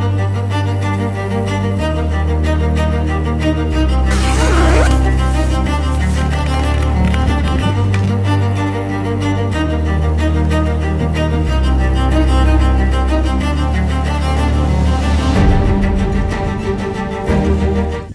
Música